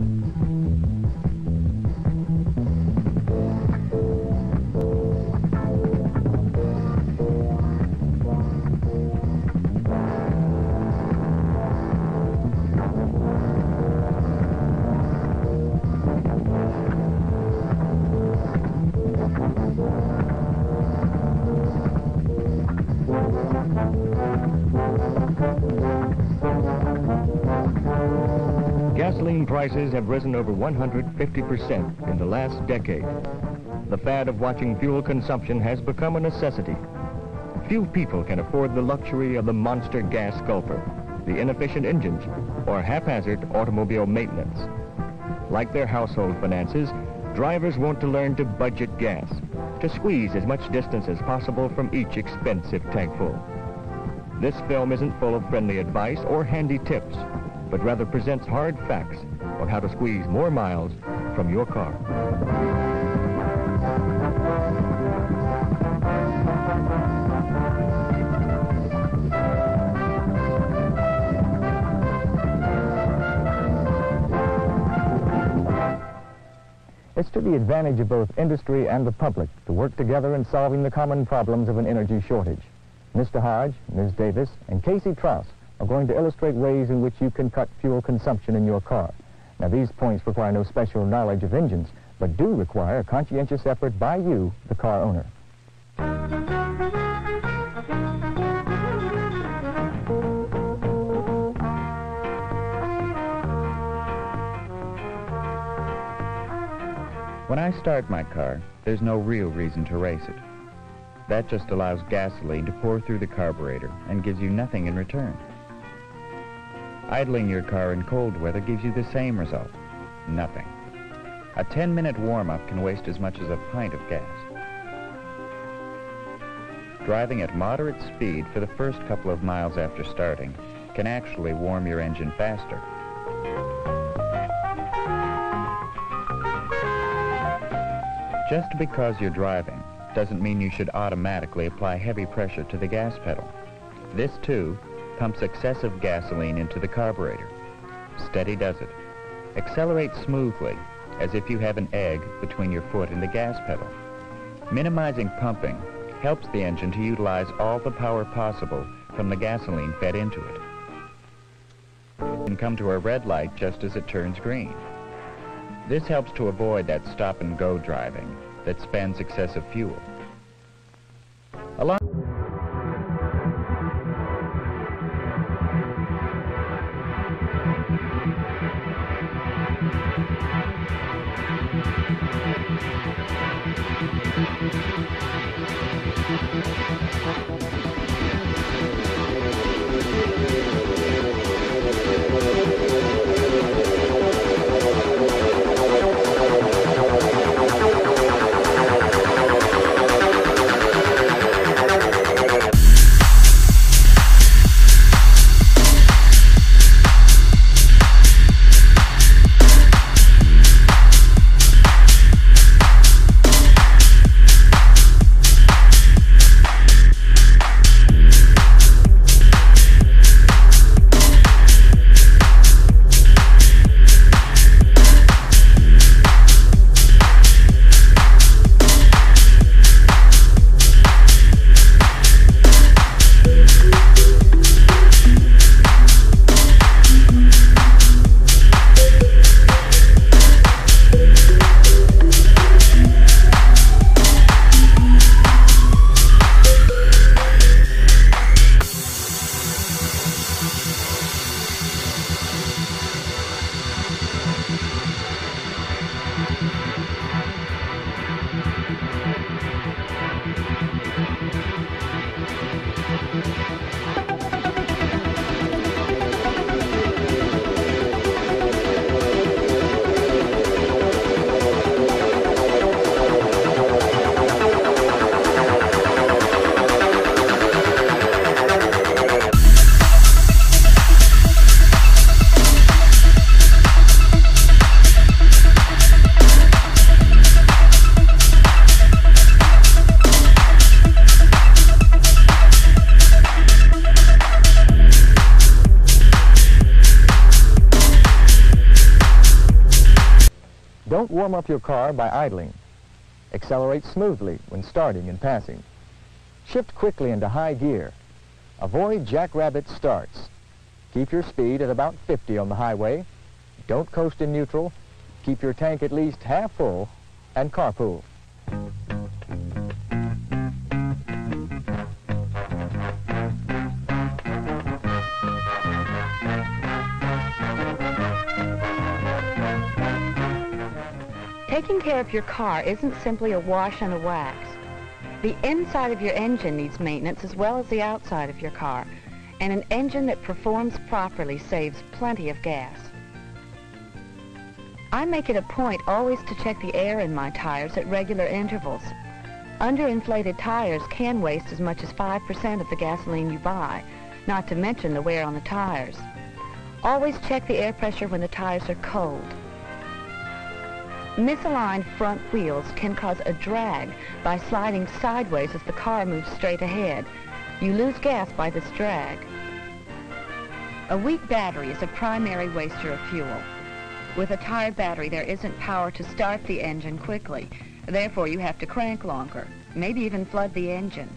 Mm-hmm. Gasoline prices have risen over 150% in the last decade. The fad of watching fuel consumption has become a necessity. Few people can afford the luxury of the monster gas gulper, the inefficient engines, or haphazard automobile maintenance. Like their household finances, drivers want to learn to budget gas, to squeeze as much distance as possible from each expensive tank full. This film isn't full of friendly advice or handy tips, but rather presents hard facts on how to squeeze more miles from your car. It's to the advantage of both industry and the public to work together in solving the common problems of an energy shortage. Mr. Hodge, Ms. Davis, and Casey Tross are going to illustrate ways in which you can cut fuel consumption in your car. Now, these points require no special knowledge of engines, but do require a conscientious effort by you, the car owner. When I start my car, there's no real reason to race it. That just allows gasoline to pour through the carburetor and gives you nothing in return. Idling your car in cold weather gives you the same result, nothing. A 10-minute warm-up can waste as much as a pint of gas. Driving at moderate speed for the first couple of miles after starting can actually warm your engine faster. Just because you're driving doesn't mean you should automatically apply heavy pressure to the gas pedal. This, too, pumps excessive gasoline into the carburetor. Steady does it. Accelerate smoothly, as if you have an egg between your foot and the gas pedal. Minimizing pumping helps the engine to utilize all the power possible from the gasoline fed into it. And come to a red light just as it turns green. This helps to avoid that stop-and-go driving that spends excessive fuel. Don't warm up your car by idling. Accelerate smoothly when starting and passing. Shift quickly into high gear. Avoid jackrabbit starts. Keep your speed at about 50 on the highway. Don't coast in neutral. Keep your tank at least half full and carpool. Taking care of your car isn't simply a wash and a wax. The inside of your engine needs maintenance as well as the outside of your car. And an engine that performs properly saves plenty of gas. I make it a point always to check the air in my tires at regular intervals. Underinflated tires can waste as much as 5% of the gasoline you buy, not to mention the wear on the tires. Always check the air pressure when the tires are cold. Misaligned front wheels can cause a drag by sliding sideways as the car moves straight ahead. You lose gas by this drag. A weak battery is a primary waster of fuel. With a tired battery, there isn't power to start the engine quickly. Therefore, you have to crank longer, maybe even flood the engine.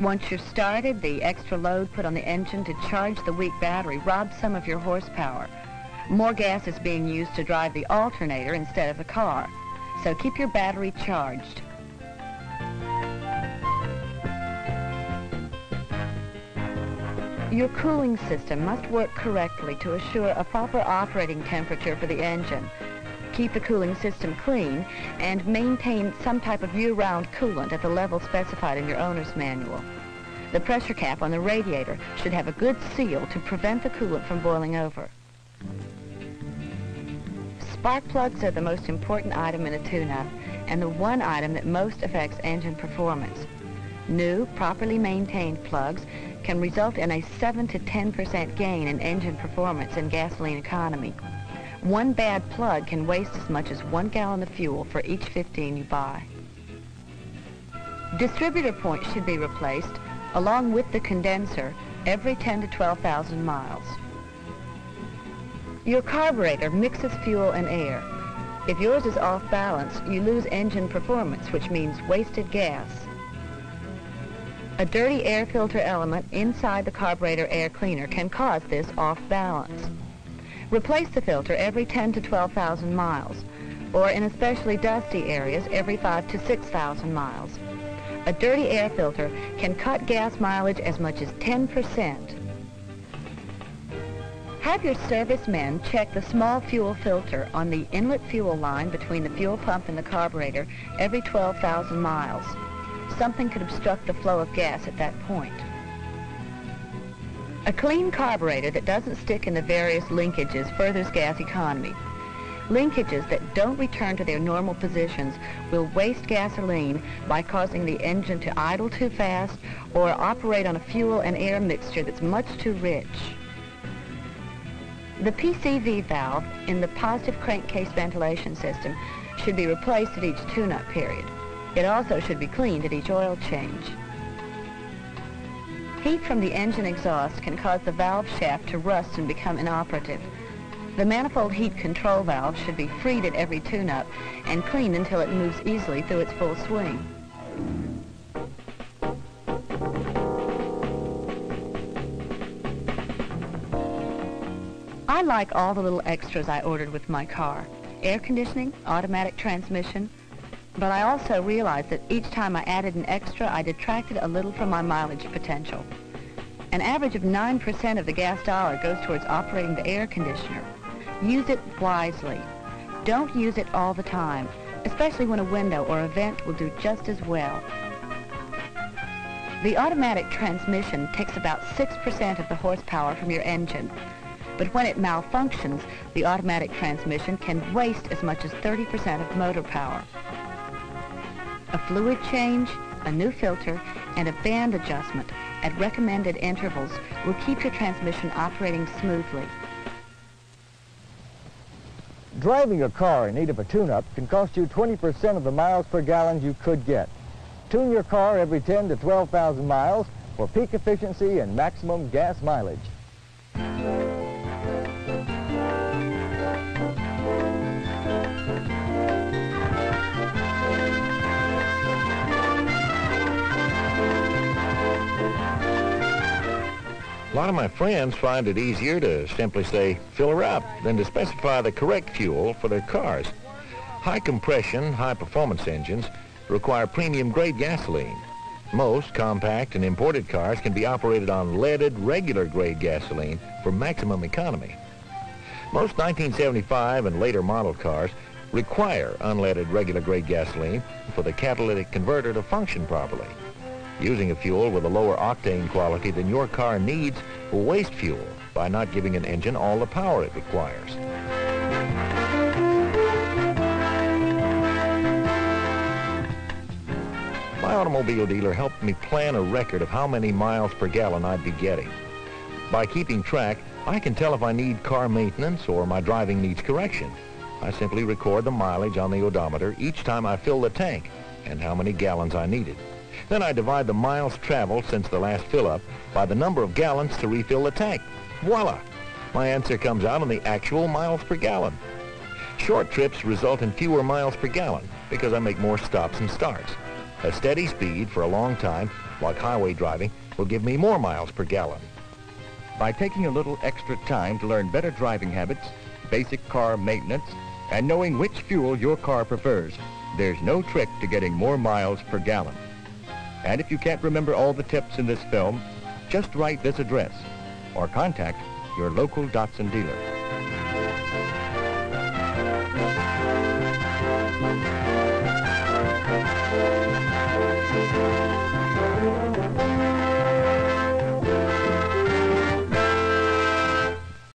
Once you're started, the extra load put on the engine to charge the weak battery robs some of your horsepower. More gas is being used to drive the alternator instead of the car. So keep your battery charged. Your cooling system must work correctly to assure a proper operating temperature for the engine. Keep the cooling system clean and maintain some type of year-round coolant at the level specified in your owner's manual. The pressure cap on the radiator should have a good seal to prevent the coolant from boiling over. Spark plugs are the most important item in a tune-up and the one item that most affects engine performance. New, properly maintained plugs can result in a 7 to 10% gain in engine performance and gasoline economy. One bad plug can waste as much as one gallon of fuel for each 15 you buy. Distributor points should be replaced along with the condenser every 10 to 12,000 miles. Your carburetor mixes fuel and air. If yours is off balance, you lose engine performance, which means wasted gas. A dirty air filter element inside the carburetor air cleaner can cause this off balance. Replace the filter every 10 to 12,000 miles, or in especially dusty areas every 5 to 6,000 miles. A dirty air filter can cut gas mileage as much as 10 percent. Have your servicemen check the small fuel filter on the inlet fuel line between the fuel pump and the carburetor every 12,000 miles. Something could obstruct the flow of gas at that point. A clean carburetor that doesn't stick in the various linkages furthers gas economy. Linkages that don't return to their normal positions will waste gasoline by causing the engine to idle too fast or operate on a fuel and air mixture that's much too rich. The PCV valve in the positive crankcase ventilation system should be replaced at each tune-up period. It also should be cleaned at each oil change. Heat from the engine exhaust can cause the valve shaft to rust and become inoperative. The manifold heat control valve should be freed at every tune-up and cleaned until it moves easily through its full swing. Like all the little extras I ordered with my car. Air conditioning, automatic transmission, but I also realized that each time I added an extra, I detracted a little from my mileage potential. An average of 9% of the gas dollar goes towards operating the air conditioner. Use it wisely. Don't use it all the time, especially when a window or a vent will do just as well. The automatic transmission takes about 6% of the horsepower from your engine, but when it malfunctions, the automatic transmission can waste as much as 30% of motor power. A fluid change, a new filter, and a band adjustment at recommended intervals will keep your transmission operating smoothly. Driving a car in need of a tune-up can cost you 20% of the miles per gallon you could get. Tune your car every 10 to 12,000 miles for peak efficiency and maximum gas mileage. A lot of my friends find it easier to simply say, fill her up, than to specify the correct fuel for their cars. High compression, high performance engines require premium grade gasoline. Most compact and imported cars can be operated on leaded regular grade gasoline for maximum economy. Most 1975 and later model cars require unleaded regular grade gasoline for the catalytic converter to function properly. Using a fuel with a lower octane quality than your car needs will waste fuel by not giving an engine all the power it requires. My automobile dealer helped me plan a record of how many miles per gallon I'd be getting. By keeping track, I can tell if I need car maintenance or my driving needs correction. I simply record the mileage on the odometer each time I fill the tank and how many gallons I needed. Then I divide the miles traveled since the last fill-up by the number of gallons to refill the tank. Voila! My answer comes out on the actual miles per gallon. Short trips result in fewer miles per gallon because I make more stops and starts. A steady speed for a long time, like highway driving, will give me more miles per gallon. By taking a little extra time to learn better driving habits, basic car maintenance, and knowing which fuel your car prefers, there's no trick to getting more miles per gallon. And if you can't remember all the tips in this film, just write this address or contact your local Datsun dealer.